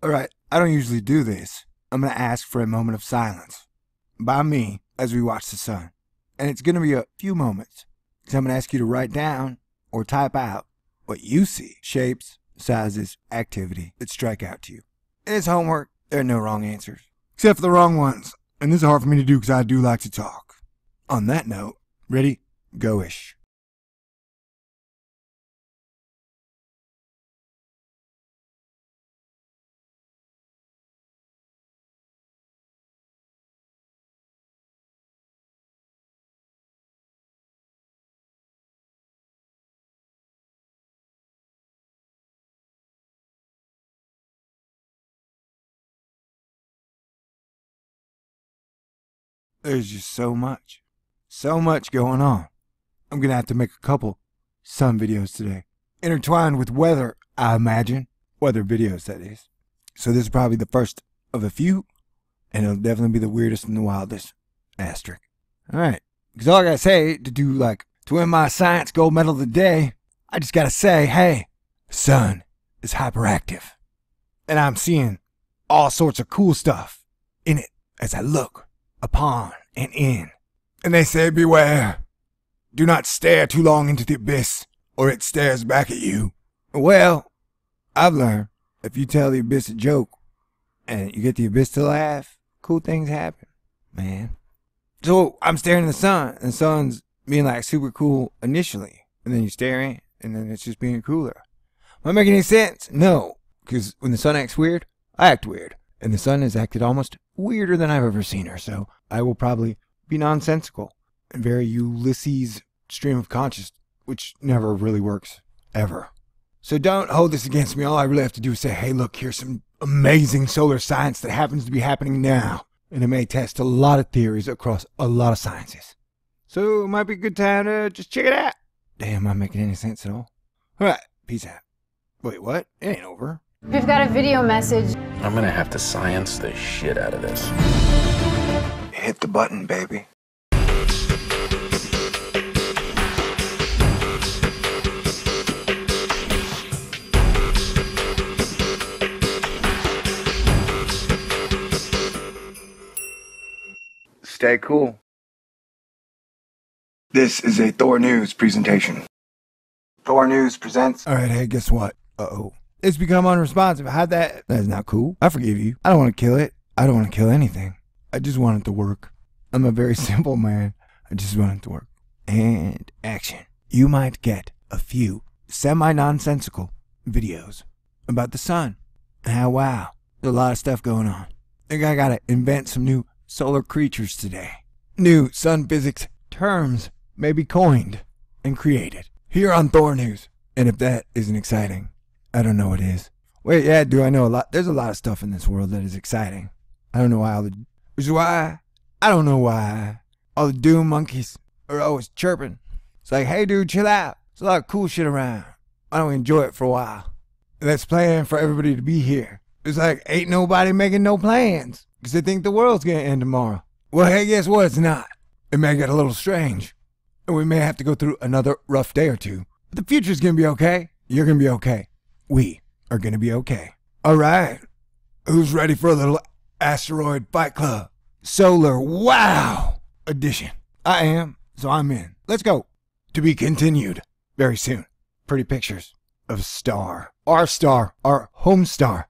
Alright, I don't usually do this. I'm gonna ask for a moment of silence. By me, as we watch the sun. And it's gonna be a few moments. Because I'm gonna ask you to write down or type out what you see shapes, sizes, activity that strike out to you. And it's homework. There are no wrong answers. Except for the wrong ones. And this is hard for me to do because I do like to talk. On that note, ready? Go-ish. There's just so much. So much going on. I'm gonna have to make a couple sun videos today. Intertwined with weather, I imagine. Weather videos, that is. So this is probably the first of a few, and it'll definitely be the weirdest and the wildest. Asterisk. Alright. Because all I gotta say to do, like, to win my science gold medal of the day, I just gotta say, hey, the sun is hyperactive. And I'm seeing all sorts of cool stuff in it as I look upon and in. And they say, Beware. Do not stare too long into the abyss, or it stares back at you. Well, I've learned if you tell the abyss a joke and you get the abyss to laugh, cool things happen, man. So I'm staring at the sun, and the sun's being like super cool initially, and then you stare in, and then it's just being cooler. Am I making any sense? No, because when the sun acts weird, I act weird, and the sun has acted almost weirder than I've ever seen her, so I will probably be nonsensical and very Ulysses stream of consciousness, which never really works, ever. So don't hold this against me. All I really have to do is say, hey, look, here's some amazing solar science that happens to be happening now. And it may test a lot of theories across a lot of sciences. So it might be a good time to just check it out. Damn, am I making any sense at all? All right, peace out. Wait, what? It ain't over. We've got a video message. I'm gonna have to science the shit out of this. Hit the button, baby. Stay cool. This is a Thor News presentation. Thor News presents. All right, hey, guess what? Uh oh. It's become unresponsive. How that? That's not cool. I forgive you. I don't want to kill it. I don't want to kill anything. I just want it to work. I'm a very simple man. I just want it to work. And action. You might get a few semi nonsensical videos about the sun. How, wow, there's a lot of stuff going on. I think I gotta invent some new solar creatures today. New sun physics terms may be coined and created here on Thor News. And if that isn't exciting, I don't know what is. Wait, yeah, do I know a lot? There's a lot of stuff in this world that is exciting. I don't know why all the, which is why, I don't know why all the doom monkeys are always chirping. It's like, hey dude, chill out. There's a lot of cool shit around. Why don't enjoy it for a while? Let's plan for everybody to be here. It's like, ain't nobody making no plans because they think the world's gonna end tomorrow. Well, hey, guess what? It's not. It may get a little strange. And we may have to go through another rough day or two. But the future's gonna be okay. You're gonna be okay. We are gonna be okay. All right. Who's ready for a little asteroid fight club? Solar wow edition. I am, so I'm in. Let's go. To be continued very soon. Pretty pictures of star. Our star. Our home star.